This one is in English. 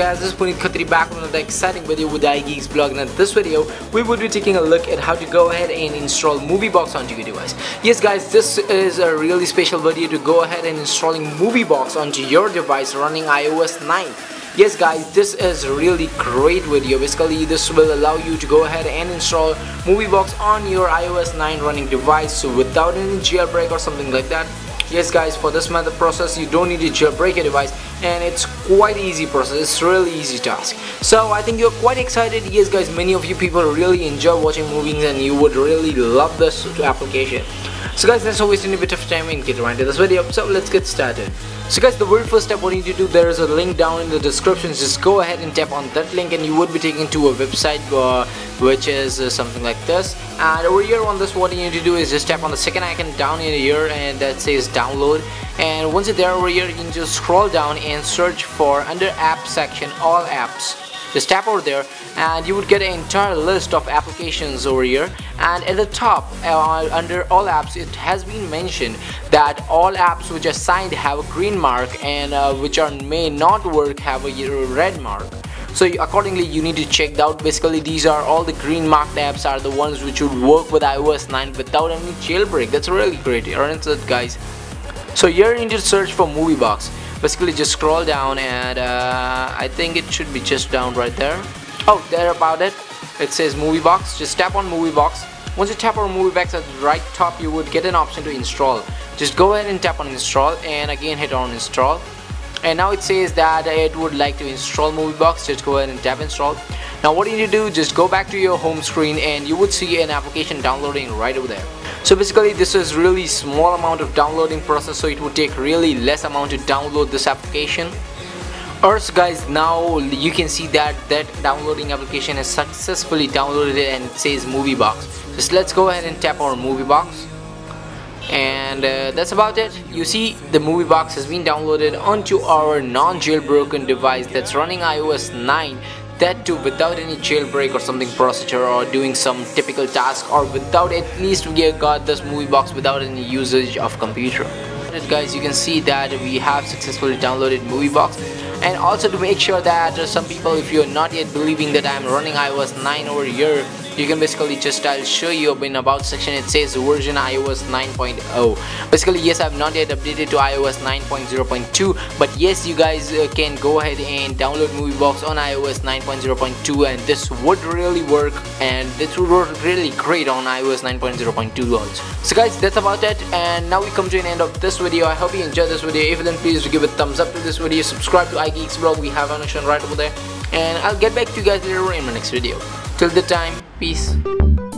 guys, this is Puneet Khatri back with another exciting video with iGeeks blog and in this video we will be taking a look at how to go ahead and install MovieBox onto your device. Yes guys, this is a really special video to go ahead and installing MovieBox onto your device running iOS 9. Yes guys, this is really great video. Basically this will allow you to go ahead and install MovieBox on your iOS 9 running device so without any jailbreak or something like that yes guys for this method process you don't need to jailbreak your device and it's quite easy process. It's really easy task. So I think you're quite excited. Yes guys many of you people really enjoy watching movies and you would really love this application so guys not waste any bit of time and get right into this video so let's get started. So guys the very first step what you need to do there is a link down in the description just go ahead and tap on that link and you would be taken to a website uh, which is uh, something like this. And over here on this what you need to do is just tap on the second icon down in here and that says download. And once you're there over here you can just scroll down and search for under app section all apps just tap over there and you would get an entire list of applications over here. And at the top uh, under all apps it has been mentioned that all apps which are signed have a green mark and uh, which are may not work have a red mark. So accordingly you need to check out. Basically these are all the green marked apps are the ones which would work with iOS 9 without any jailbreak. That's really great aren't it guys? So here you need to search for MovieBox basically just scroll down and uh, I think it should be just down right there. Oh there about it. It says MovieBox just tap on MovieBox once you tap on MovieBox at the right top you would get an option to install. Just go ahead and tap on install and again hit on install. And now it says that it would like to install MovieBox just go ahead and tap install. Now what you need to do just go back to your home screen and you would see an application downloading right over there so basically this is really small amount of downloading process so it would take really less amount to download this application. Also guys now you can see that that downloading application has successfully downloaded it and it says movie box. So let's go ahead and tap our movie box. And uh, that's about it. You see the movie box has been downloaded onto our non-jailbroken device that's running iOS 9 that too without any jailbreak or something procedure or doing some typical task or without at least we got this movie box without any usage of computer. Guys you can see that we have successfully downloaded movie box. And also to make sure that some people if you're not yet believing that I'm running iOS 9 over here you can basically just I'll show you in about section. It says version iOS 9.0 basically yes I've not yet updated to iOS 9.0.2 but yes you guys uh, can go ahead and download MovieBox on iOS 9.0.2 and this would really work and this would work really great on iOS 9.0.2 also so guys that's about it and now we come to an end of this video. I hope you enjoyed this video. If you then please give a thumbs up to this video. Subscribe to iGeeks blog we have an option right over there and I'll get back to you guys later in my next video. Till the time, piso.